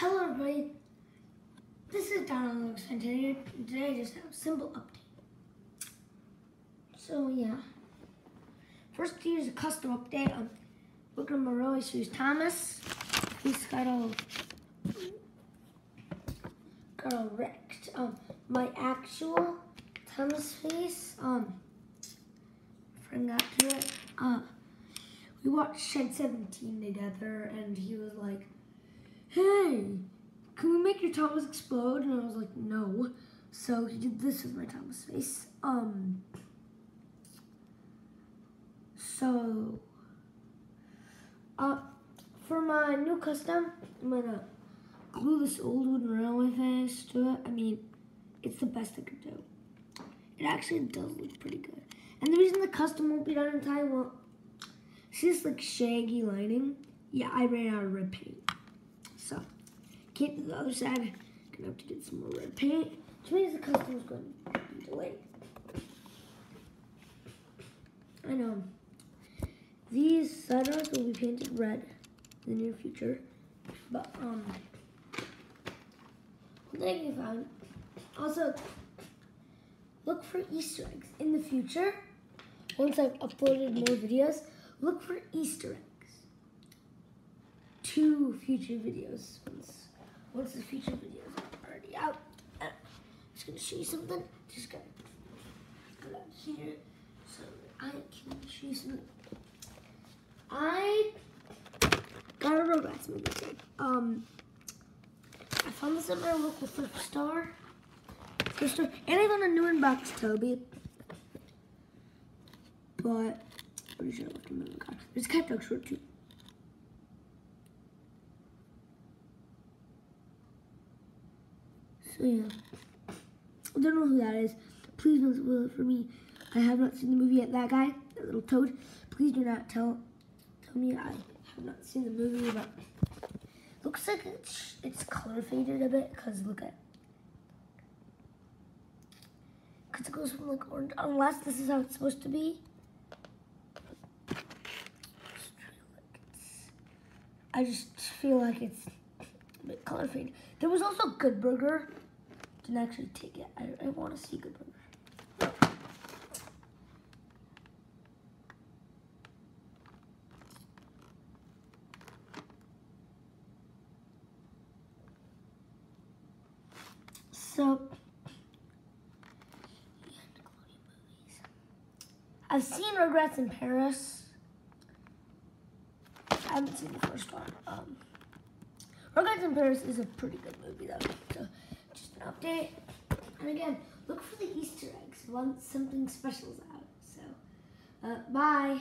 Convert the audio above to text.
Hello everybody, this is Donald Looks and today, I just have a simple update. So yeah, first here's a custom update on Booker Morelli Shoes Thomas. He's got all got all wrecked. Um, my actual Thomas face. Um, friend got to it. Uh, we watched Shed 17 together, and he was like hey, can we make your Thomas explode? And I was like, no. So he did this with my Thomas face. Um, so, uh, for my new custom, I'm gonna glue this old wooden railway face to it. I mean, it's the best I could do. It actually does look pretty good. And the reason the custom won't be done in time, well, see this like shaggy lining? Yeah, I ran out of red paint. So, get to the other side. Gonna have to get some more red paint, which means the custom's going to be delayed. I know. These sidewalks will be painted red in the near future. But, um, thank you found. Also, look for Easter eggs in the future. Once I've uploaded more videos, look for Easter eggs two future videos once, the future videos are already out. I'm just gonna show you something. Just gonna go out here so I can show you something. I got a Rugrats movie. Um, I found this at my local thrift store. Thrift store, and I got a new unbox Toby. But pretty sure I left him in the car. There's a CatDog short too. So yeah, I don't know who that is. Please don't spoil it for me. I have not seen the movie yet. That guy, that little toad. Please do not tell tell me I have not seen the movie. But looks like it's it's color faded a bit because look at. Because it goes from like orange, unless this is how it's supposed to be. I just feel like it's a bit color faded. There was also Good Burger didn't actually take it. I, I want to see Good Burger. So, I've seen Rugrats in Paris. I haven't seen the first one. Um, Rugrats in Paris is a pretty good movie though. So update. And again, look for the Easter eggs once something special is out. So, uh, bye.